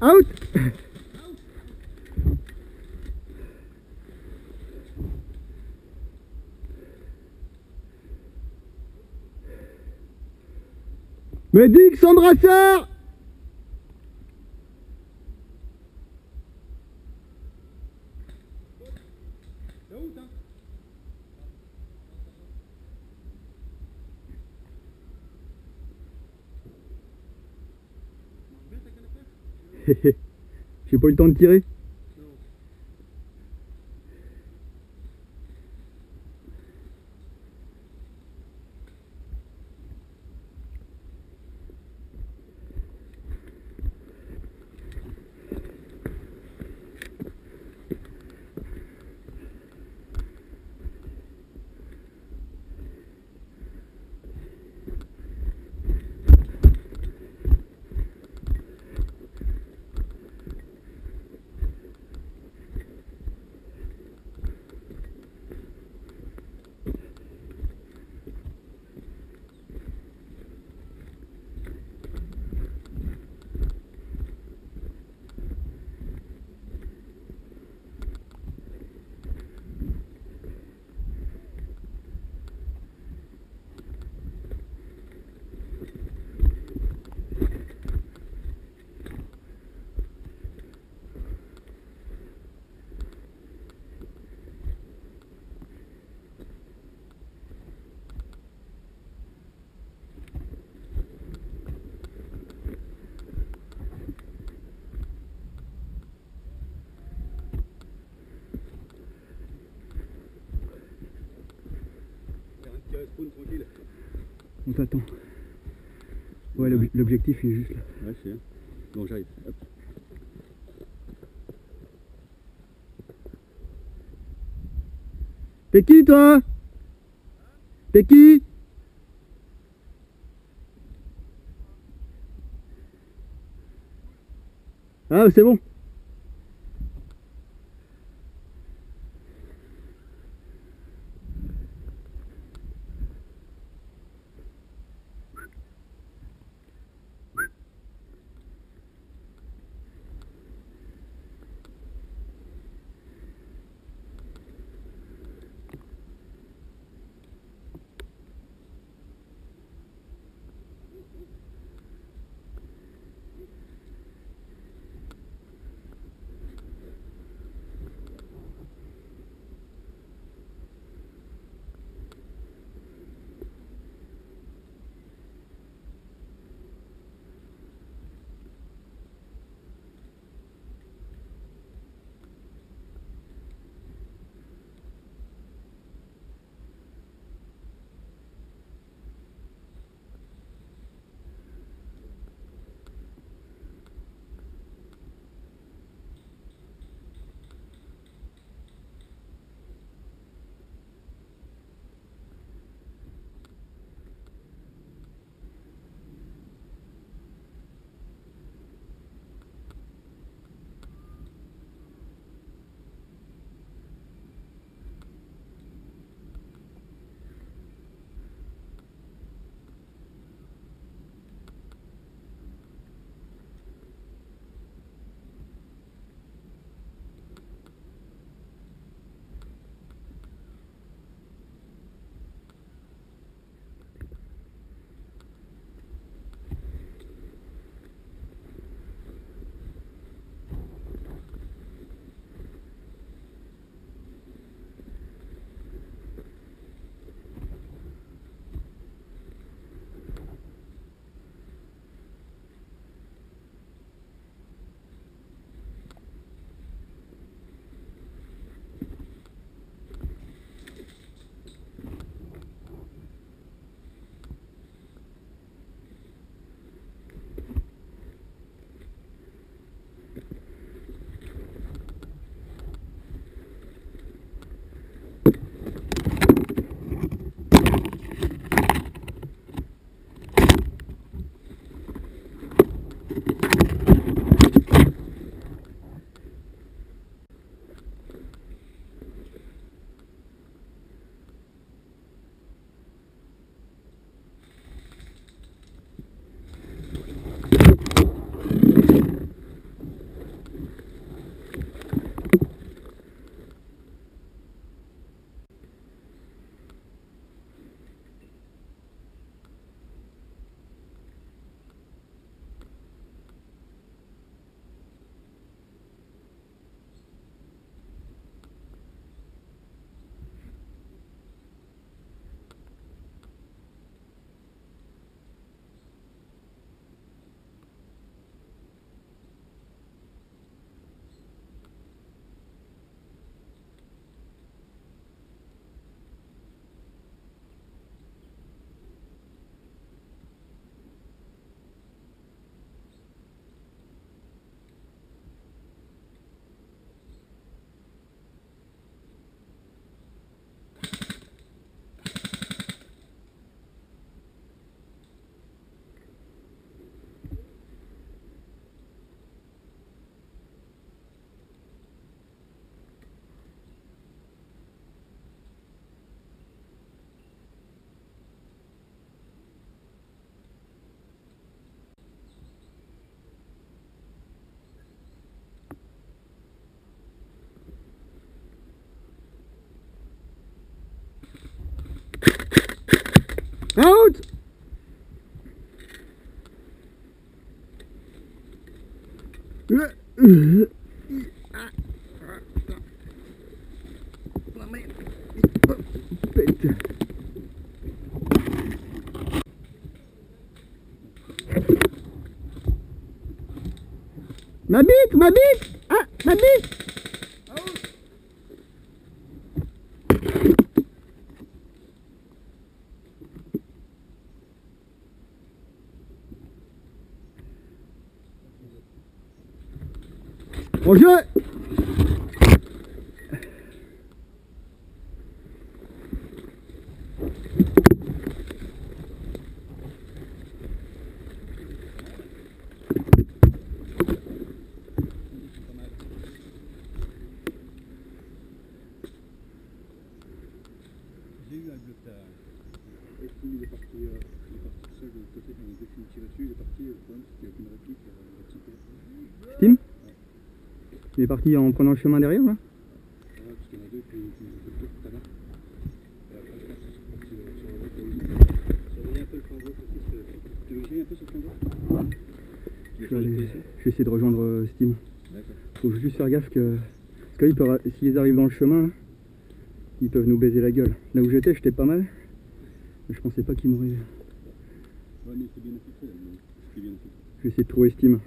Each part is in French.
Out. Médic Sandra Char J'ai pas eu le temps de tirer. On t'attend. Ouais, l'ob- l'objectif il est juste là. Ouais, c'est. Bon, j'arrive. T'es qui toi? T'es qui? Ah c'est bon. Мобит, мобит! Okay. parti en prenant le chemin derrière là je vais, aller, je vais essayer de rejoindre euh, Steam. Faut juste faire gaffe que. Parce que s'ils arrivent dans le chemin, ils peuvent nous baiser la gueule. Là où j'étais, j'étais pas mal. Mais je pensais pas qu'ils m'auraient. Je vais essayer de trouver Steam.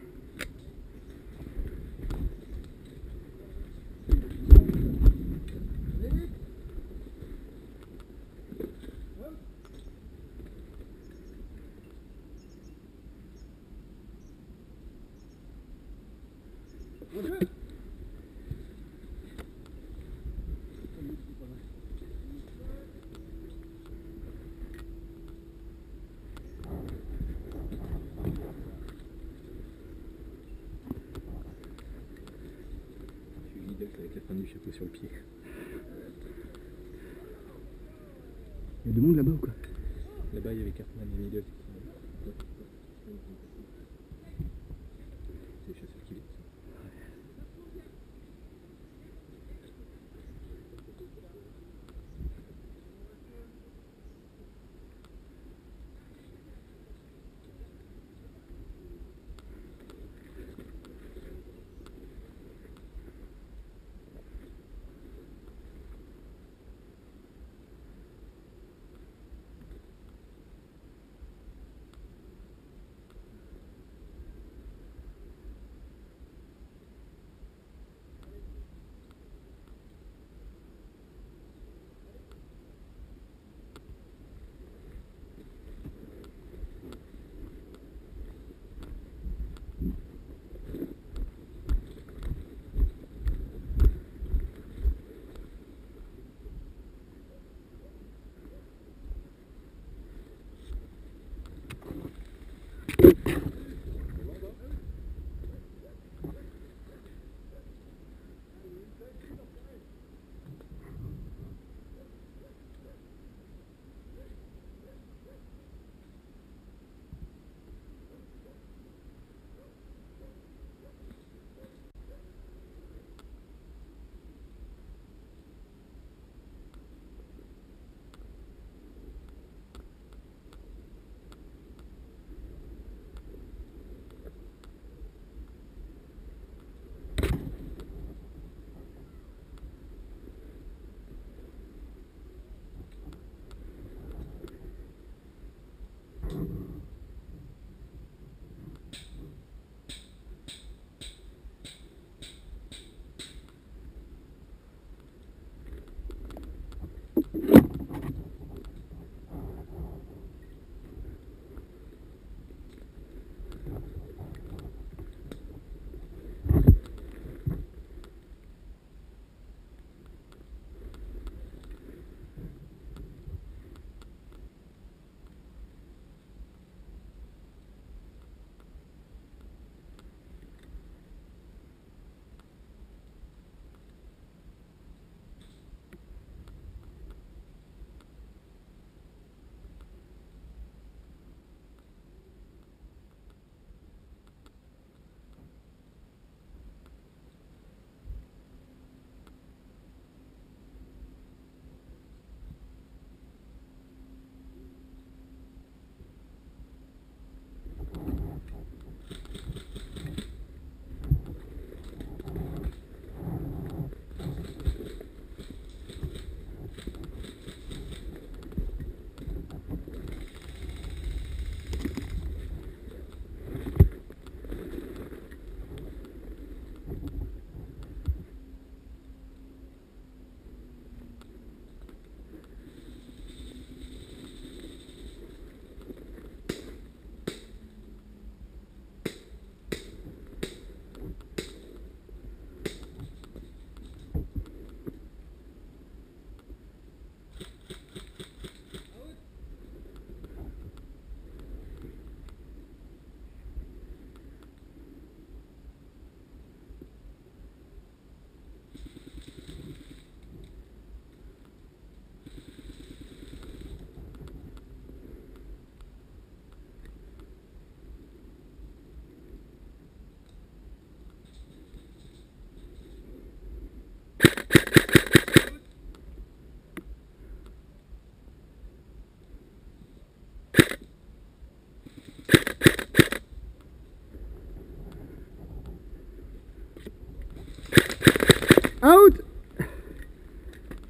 Out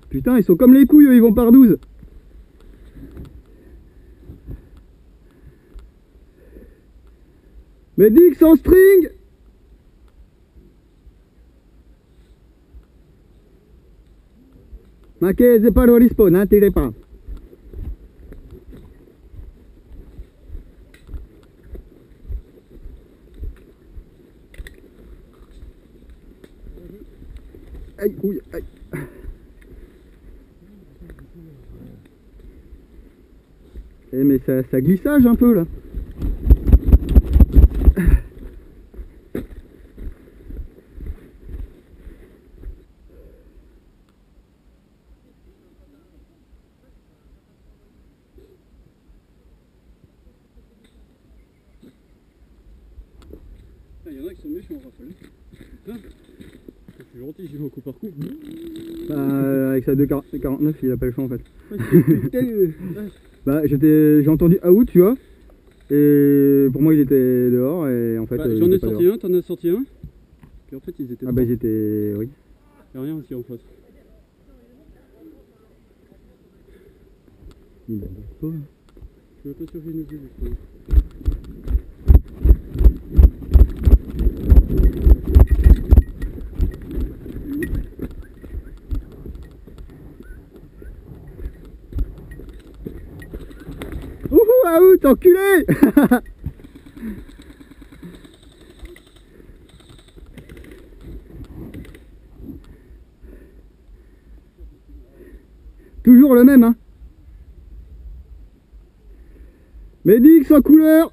Putain, ils sont comme les couilles, eux, ils vont par 12. Medic sans string Ma che se parlo risponde, non tirez pas. Aïe, ouille, aïe. Eh mais ça, ça glissage un peu là. Il y en a qui sont méchants, Raphaël. Putain. Je suis gentil, j'y vais au coup par coup. Bah, avec sa 2,49 il a pas le choix en fait. Bah j'étais j'ai entendu out tu vois. Et pour moi il était dehors et en fait. bah, euh, J'en ai sorti dehors. un, t'en as sorti un. Puis en fait, ils étaient. Ah bah ils étaient. Oui. Il n'y a rien aussi en face. Il a pas. Je suis pas sûr qu'il nous ait Ouhou out enculé Toujours le même hein. Médic sans couleur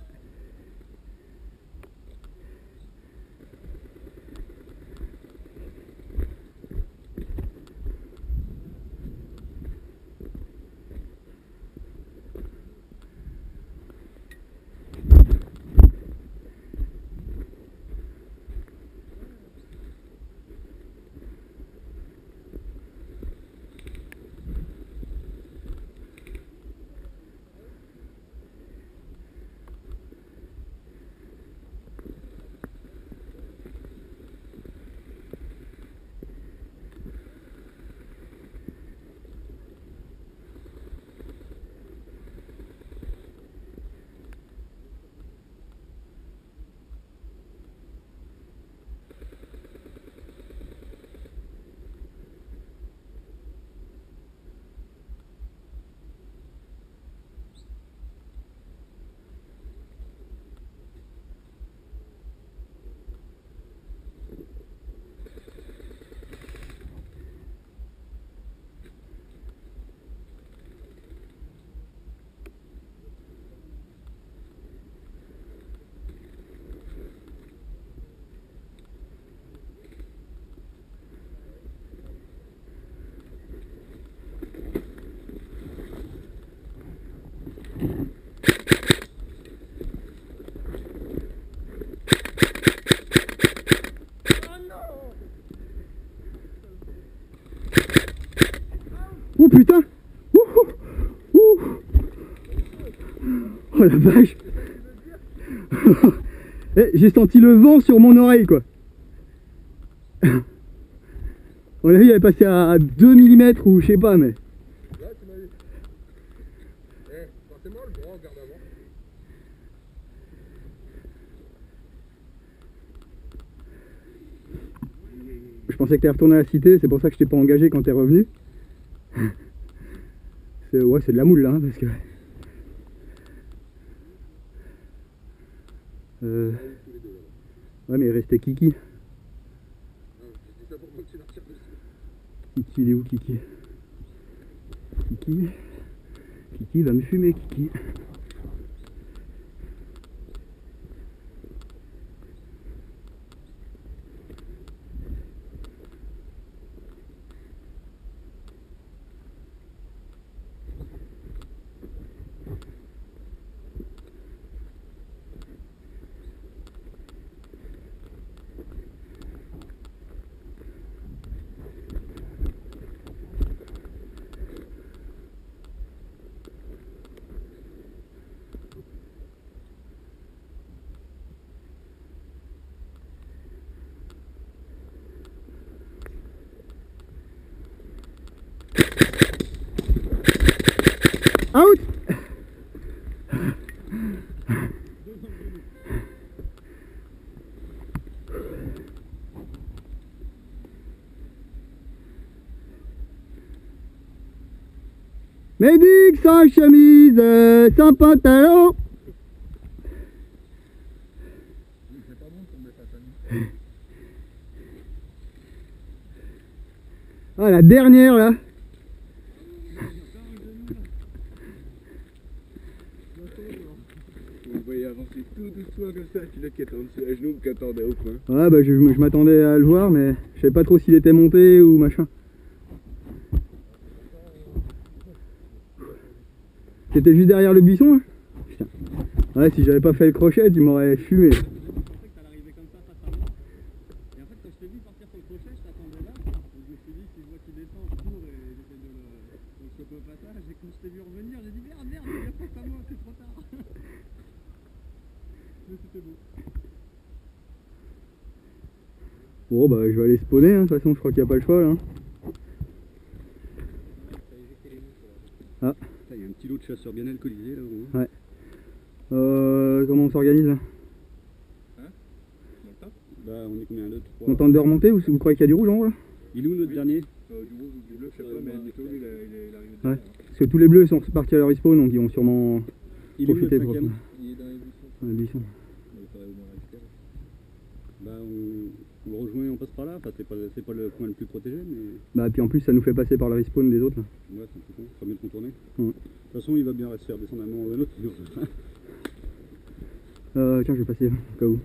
vache Eh, J'ai senti le vent sur mon oreille quoi On a vu il avait passé à 2 mm ou je sais pas mais je pensais que t'es retourné à la cité, c'est pour ça que je t'ai pas engagé quand t'es revenu. C'est ouais c'est de la moule là hein, parce que. Euh, Ouais mais restait Kiki. Kiki il est où Kiki? Kiki? Kiki va me fumer Kiki. Médic sans chemise, sans pantalon. Ah, la dernière là. Vous voyez avancer tout doucement comme ça, tu l'as qui dessus à genoux ou qui attendait au coin. Ouais, bah je, je m'attendais à le voir, mais je savais pas trop s'il était monté ou machin. T'étais juste derrière le buisson là Putain. Ouais, si j'avais pas fait le crochet, tu m'aurais fumé. Bon, bah je vais aller spawner, hein. de toute façon, je crois qu'il n'y a pas le choix là. hein. Ah. Putain, Il y a un petit lot de chasseurs bien alcoolisés là. Au Euh, comment on s'organise là? Bah, on est combien 2, 3 On tente de remonter ou vous croyez qu'il y a du rouge en haut là? Il est où notre dernier? Euh, du rouge ou du bleu, je sais pas, mais il, il, est- il arrive Ouais. derrière. Parce que tous les bleus sont partis à leur respawn, donc ils vont sûrement Il est où profiter notre pour Il est dans les buissons. dans les. Bah, on, on le rejoint et on passe par là. Enfin, c'est pas, c'est pas le coin le plus protégé, mais Bah, puis en plus, ça nous fait passer par le respawn des autres là. ouais, c'est un peu con. Faut mieux de contourner. Ouais. De toute façon, il va bien se faire descendre un moment ou un autre. Euh, tiens, je vais passer au cas où.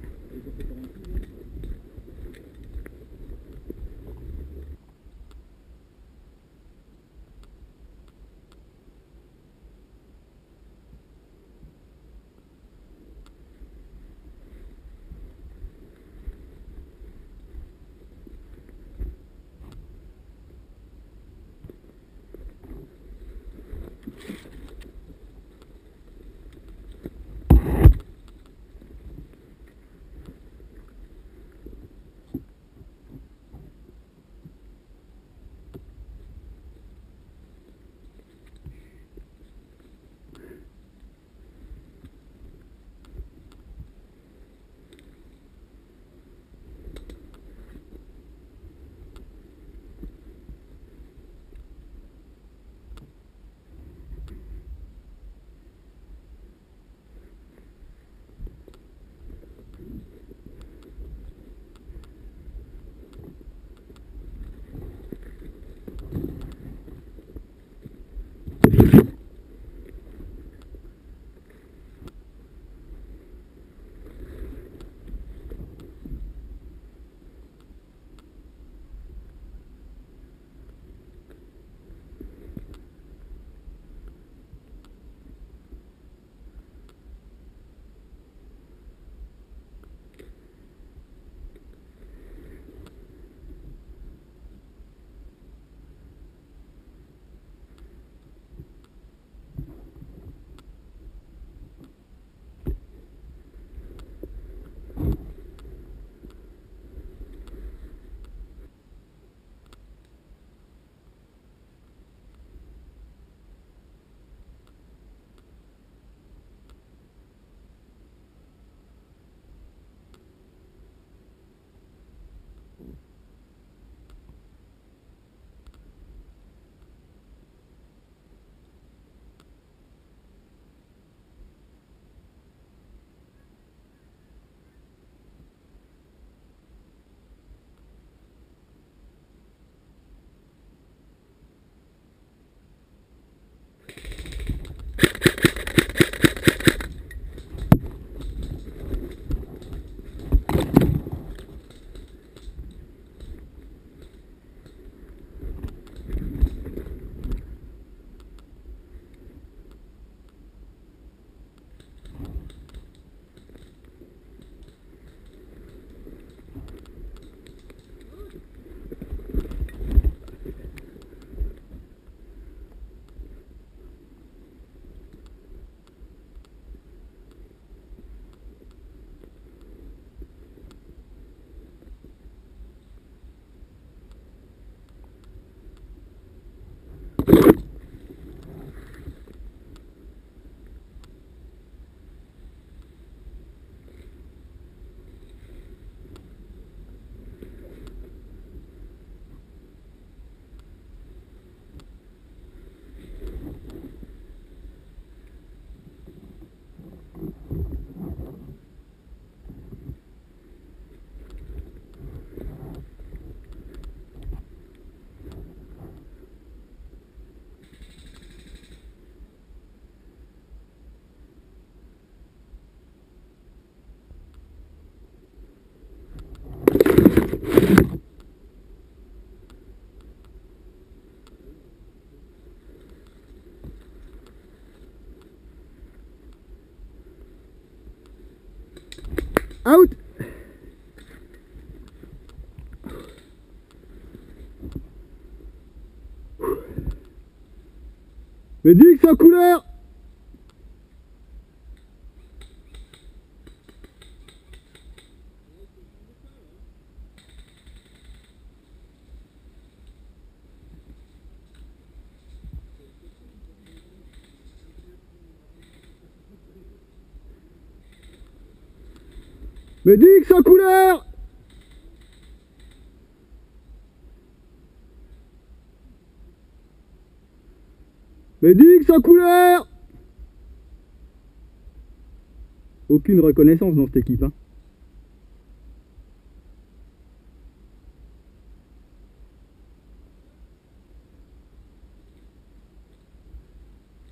Out. Mais dis que sans couleur Mais dis que couleur Mais dis que couleur Aucune reconnaissance dans cette équipe. Hein.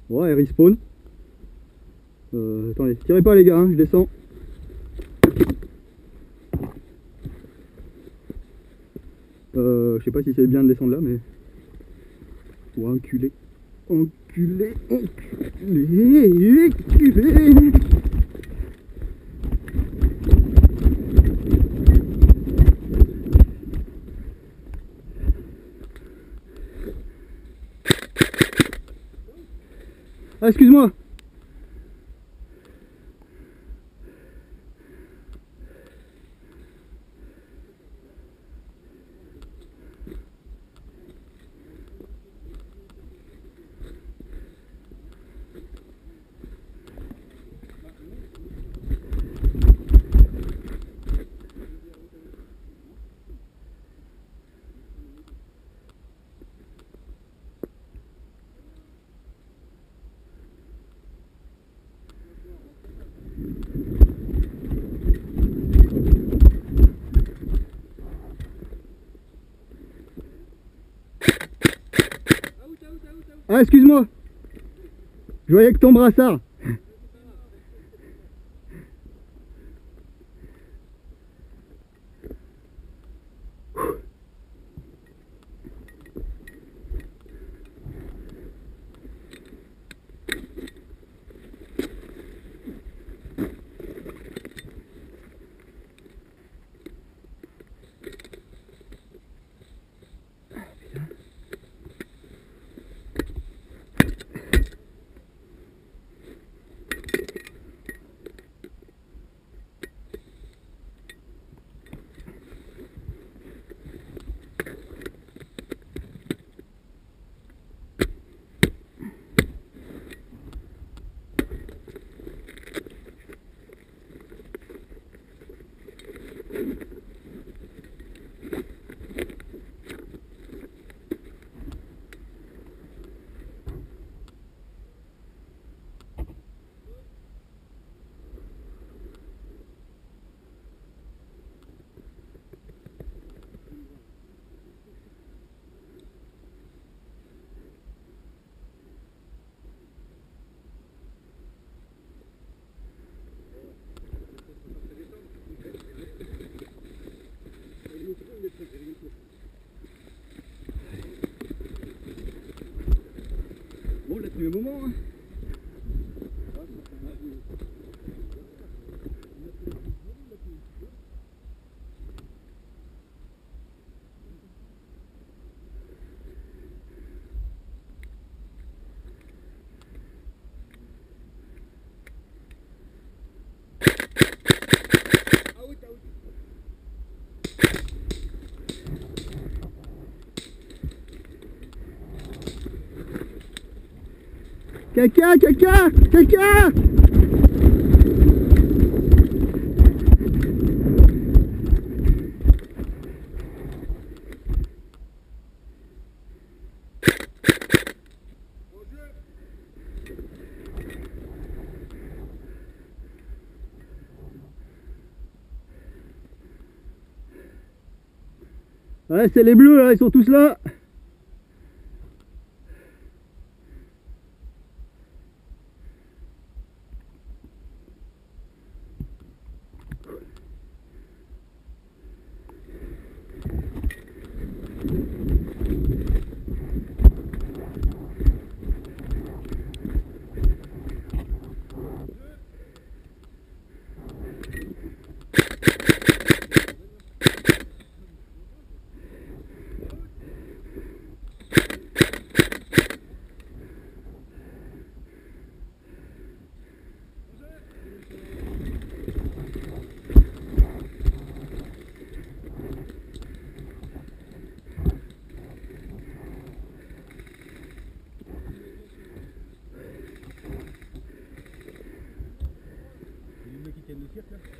Ouais, respawn. Euh, attendez, tirez pas les gars, hein, je descends. Euh, je sais pas si c'est bien de descendre là, mais... Oh, enculé. Enculé, enculé, enculé. Ah, excuse-moi. Ah, excuse-moi. Je voyais que ton brassard. Le moment. Hein. Quelqu'un, quelqu'un, quelqu'un Ouais, c'est les bleus là, ils sont tous là.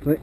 喂。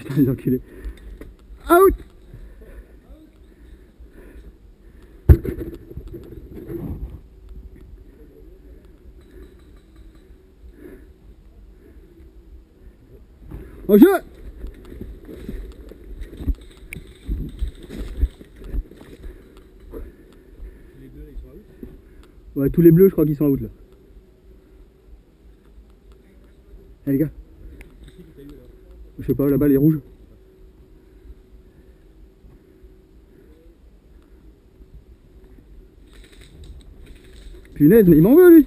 Putain, les enculés. Out Au jeu Les là ils sont out. Ouais, tous les bleus, je crois qu'ils sont out là. Eh les gars, Qui c'est qui t'a eu là je sais pas, là-bas les rouges. Punaise, mais il m'en veut lui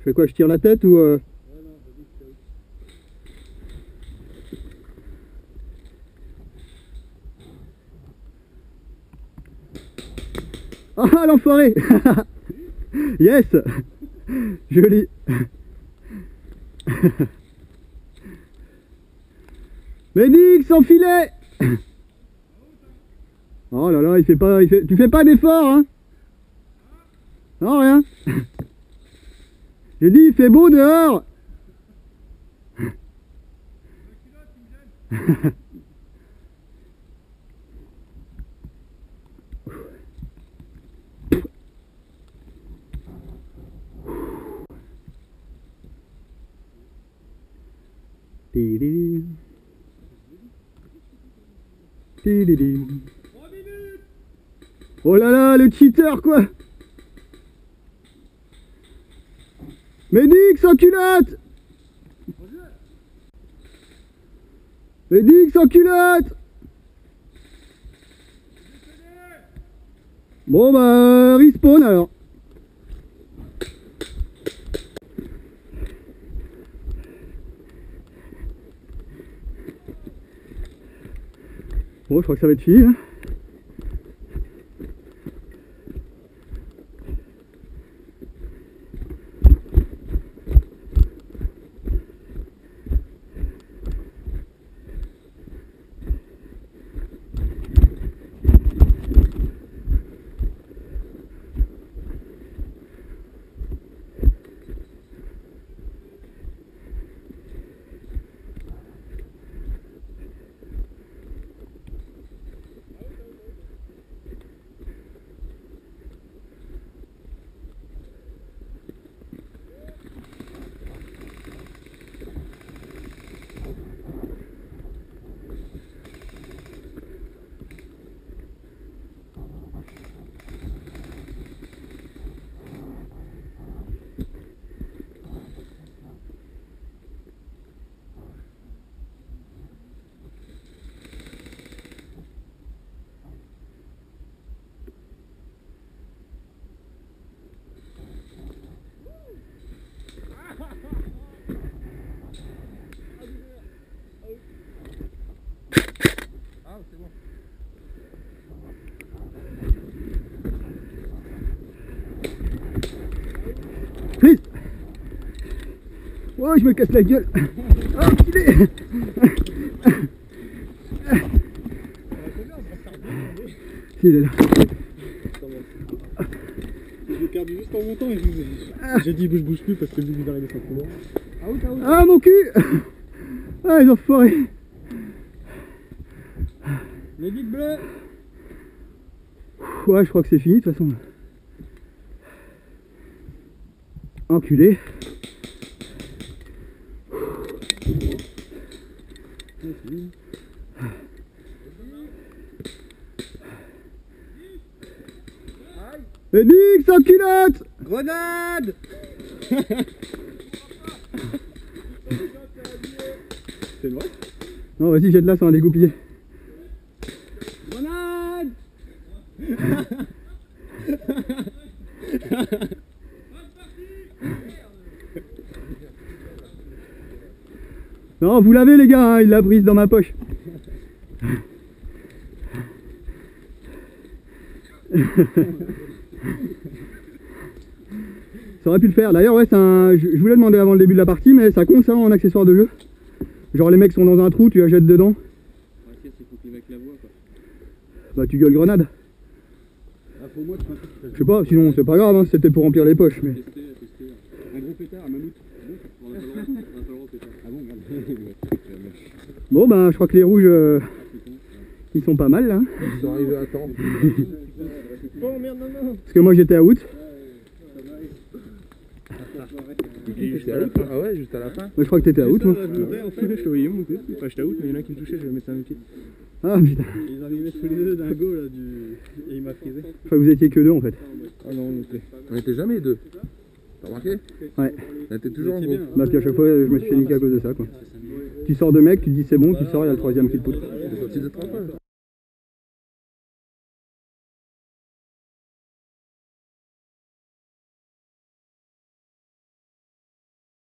Je fais quoi Je tire la tête ou... euh, Ah l'enfoiré Yes Joli Médix sans filet Oh là là, il fait pas, tu fais pas d'effort, hein Non, rien. J'ai dit, il fait beau dehors. Oh là là, le cheater quoi Médix en culotte Médix en culotte Bon bah, respawn alors. Bon, je crois que ça va être fini. hein. Ah, c'est bon. Prise Oh, je me casse la gueule Oh, enculé Si, il est là. J'ai perdu juste en montant et je vous J'ai dit bouge bouge plus parce que lui il sans couloir. Ah oui, ah oui. Ah, mon cul Ah, les enfoirés Les guides bleus Ouais, je crois que c'est fini de toute façon. Enculé. Médix en culotte Grenade. C'est vrai? Non, vas-y, jette là, ça va dégoupiller. Grenade Non, vous l'avez les gars, hein, il l'a prise dans ma poche. ça aurait pu le faire. D'ailleurs, ouais, c'est un... je, voulais demander avant le début de la partie, mais ça compte ça en accessoire de jeu. Genre les mecs sont dans un trou, tu la jettes dedans, Ah, la quoi. bah tu gueules grenade. Ah, pour moi, Je sais pas, sinon c'est pas grave, hein, c'était pour remplir les poches. Mais... Tester, tester. Un gros pétard, un mammouth. Bon, on a pas le droit, on a pas le droit au pétard. Ah bon, regarde. Bon, bah je crois que les rouges, euh, ils sont pas mal là. hein. Ils sont arrivés à temps. Bon, merde, non, non. Parce que moi j'étais à out, Ah ouais, juste à la fin. Moi je crois que t'étais out. Putain, Moi. je te voyais monter. Enfin, j'étais out, mais il y en a un qui me touchait, je vais mettre un pied. Ah putain, Ils arrivaient tous les deux d'un go là, du... et il m'a frisé. je crois que vous étiez que deux en fait. Ah non, on était. On était jamais deux. T'as remarqué? Ouais. Était toujours en bien, Bah puis à chaque fois je me suis fait niquer à cause de ça quoi. Tu sors de mec, tu te dis c'est bon, tu sors, il y a le troisième qui te poutre. C'est sorti de 30 ans.